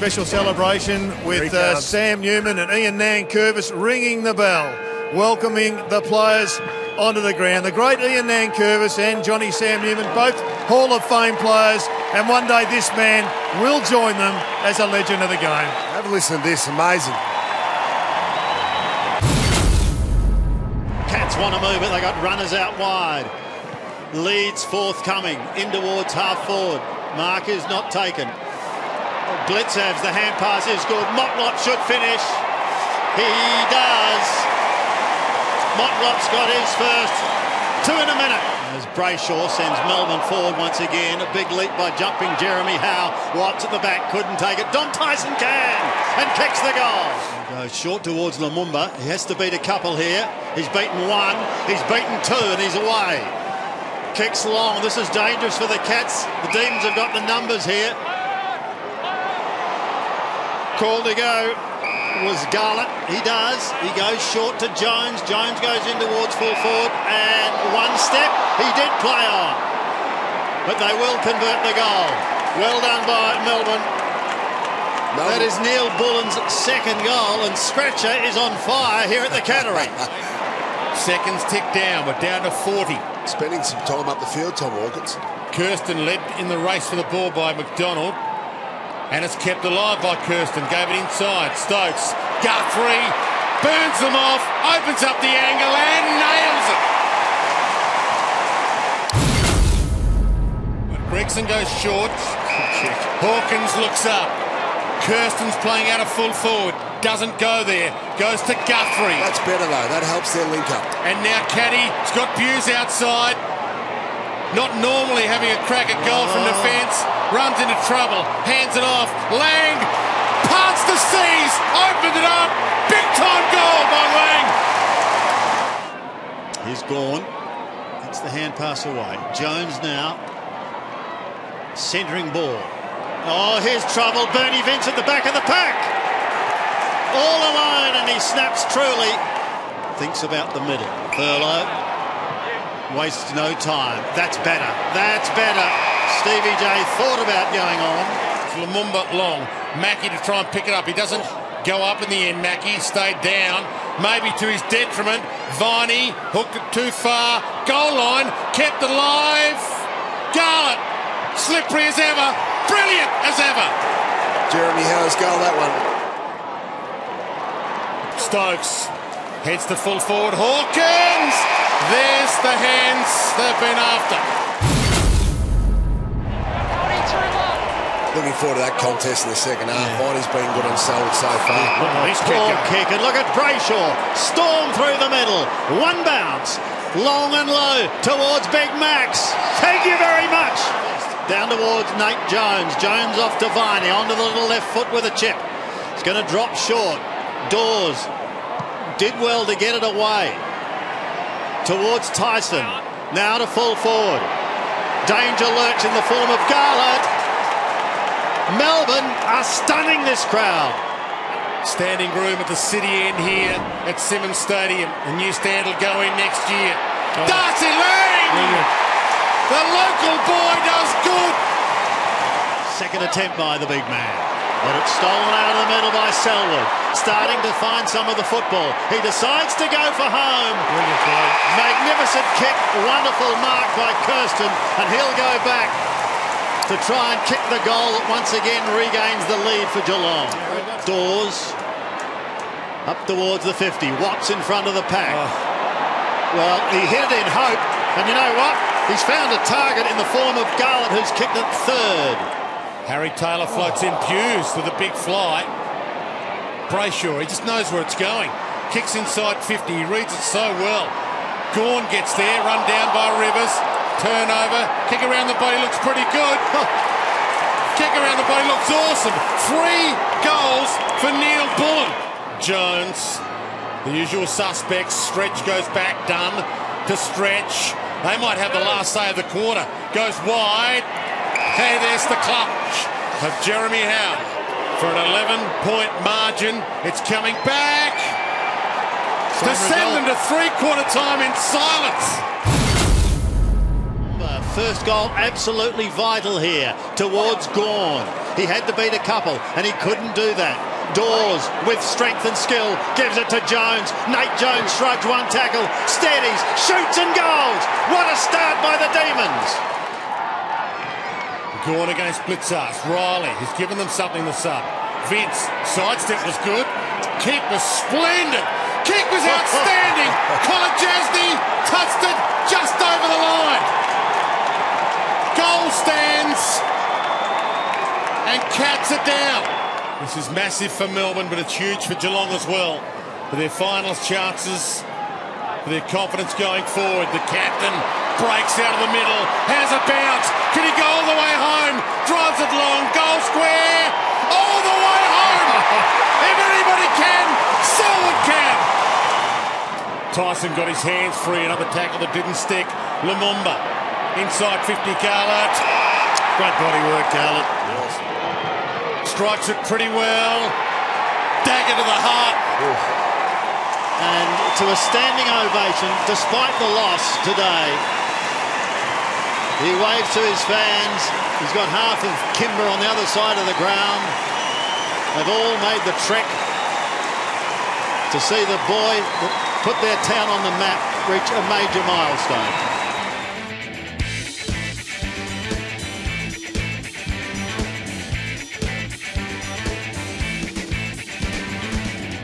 special celebration with uh, Sam Newman and Ian Nankervis ringing the bell, welcoming the players onto the ground. The great Ian Nankervis and Johnny Sam Newman, both Hall of Fame players, and one day this man will join them as a legend of the game. Have a listen to this, amazing. Cats want to move it, they got runners out wide. Leads forthcoming, in towards half forward. Mark is not taken. Blicavs, the hand pass is good. Motlop should finish. He does. Motlop's got his first. Two in a minute. As Brayshaw sends Melbourne forward once again. A big leap by jumping Jeremy Howe. Watts at the back couldn't take it. Dom Tyson can and kicks the goal. Goes short towards Lumumba. He has to beat a couple here. He's beaten one. He's beaten two and he's away. Kicks long. This is dangerous for the Cats. The Demons have got the numbers here. Call to go was Garlett. He does. He goes short to Jones. Jones goes in towards full forward. And one step he did play on. But they will convert the goal. Well done by Melbourne. Melbourne. That is Neil Bullen's second goal. And Scratcher is on fire here at the Cattery. Seconds tick down. We're down to 40. Spending some time up the field, Tom Hawkins. Kersten led in the race for the ball by McDonald. And it's kept alive by Kersten. Gave it inside. Stokes. Guthrie. Burns them off. Opens up the angle and nails it. Gregson goes short. Hawkins looks up. Kersten's playing out of full forward. Doesn't go there. Goes to Guthrie. That's better though. That helps their link up. And now Caddy's got Bews outside. Not normally having a crack at goal from oh. defence. Runs into trouble. Hands it off. Lang parts the seas. Opened it up. Big time goal by Lang. He's gone. That's the hand pass away. Jones now. Centering ball. Oh, here's trouble. Bernie Vince at the back of the pack. All alone, and he snaps truly. Thinks about the middle. Thurlow wastes no time. That's better. That's better. Stevie J thought about going on. Lumumba long. Mackie to try and pick it up. He doesn't go up in the end. Mackie stayed down. Maybe to his detriment. Viney hooked it too far. Goal line. Kept alive. Garlett. Slippery as ever. Brilliant as ever. Jeremy Howe's goal, that one. Stokes heads to full forward. Hawkins! There's the hands they've been after. Looking forward to that contest in the second half. Yeah. Viney's been good on solid so far. Look at Poor kick, and look at Brayshaw. Storm through the middle. One bounce. Long and low towards Big Max. Thank you very much. Down towards Nate Jones. Jones off to Viney. Onto the little left foot with a chip. It's going to drop short. Dawes did well to get it away. Towards Tyson. Now to full forward. Danger lurks in the form of Garlett. Melbourne are stunning this crowd. Standing room at the city end here at Simonds Stadium. The new stand will go in next year. Oh. Darcy Lang! The local boy does good. Second attempt by the big man. But it's stolen out of the middle by Selwood. Starting to find some of the football. He decides to go for home. Magnificent kick. Wonderful mark by Kersten. And he'll go back to try and kick the goal that once again regains the lead for Geelong. Dawes up towards the 50. Watts in front of the pack. Oh. Well, he hit it in hope. And you know what? He's found a target in the form of Garlett, who's kicked it third. Harry Taylor floats in Bews with a big fly. Brayshaw, he just knows where it's going. Kicks inside 50. He reads it so well. Gawn gets there, run down by Rivers. Turnover. Kick around the body looks pretty good. Kick around the body looks awesome. Three goals for Neil Bullen. Jones, the usual suspects. Stretch goes back, done to stretch. They might have the last say of the quarter. Goes wide. Hey, there's the clutch of Jeremy Howe. For an 11-point margin, it's coming back. to send them to three-quarter time in silence. First goal absolutely vital here towards Gawn. He had to beat a couple, and he couldn't do that. Dawes, with strength and skill, gives it to Jones. Nate Jones shrugs one tackle, steadies, shoots and goals. What a start by the Demons. Gawn against Blicavs. Riley has given them something to sub. Vince, sidestep was good. Kick was splendid. Kick was outstanding. Kolodjashnij touched it just over the line. Goal stands and cats it down. This is massive for Melbourne, but it's huge for Geelong as well. For their finals chances, for their confidence going forward. The captain breaks out of the middle, has a bounce. Can he go all the way home? Drives it long, goal square, all the way home. if anybody can, Selwood can. Tyson got his hands free, another tackle that didn't stick. Lumumba inside 50, Garlett. Great body work, Garlett. Strikes it pretty well. Dagger to the heart. Ooh. And to a standing ovation, despite the loss today. He waves to his fans. He's got half of Kimba on the other side of the ground. They've all made the trek to see the boy put their town on the map reach a major milestone.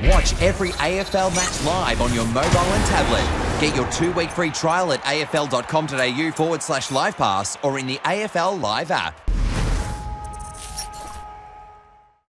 Watch every AFL match live on your mobile and tablet. Get your two week free trial at afl.com.au forward slash live pass or in the AFL Live app.